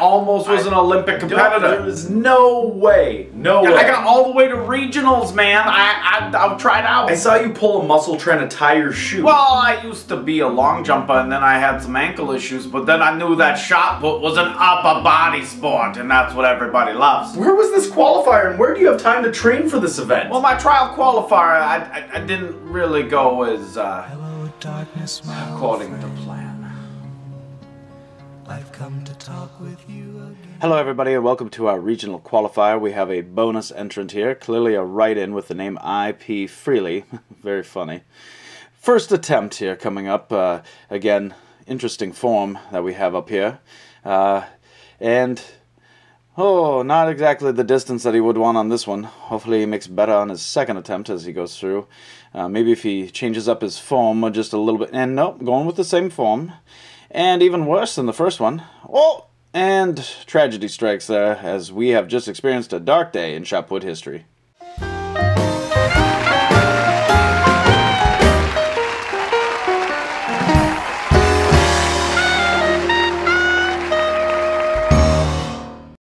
almost was an Olympic competitor. There was no way. No way. I got all the way to regionals, man. I I, I tried out. I saw you pull a muscle trying to tie your shoe. Well, I used to be a long jumper, and then I had some ankle issues. But then I knew that shot put was an upper body sport, and that's what everybody loves. where was this qualifier and where do you have time to train for this event? Well, my trial qualifier, I, I, I didn't really go as uh, Hello, darkness, according to plan. I've come to talk with you again. Hello, everybody, and welcome to our regional qualifier. We have a bonus entrant here, clearly a write in with the name IP Freely. Very funny. First attempt here coming up. Uh, again, interesting form that we have up here. Uh, and, oh, not exactly the distance that he would want on this one. Hopefully, he makes better on his second attempt as he goes through. Uh, maybe if he changes up his form just a little bit. And nope, going with the same form. And even worse than the first one. Oh! And tragedy strikes there, as we have just experienced a dark day in put history.